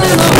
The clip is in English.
Hallelujah.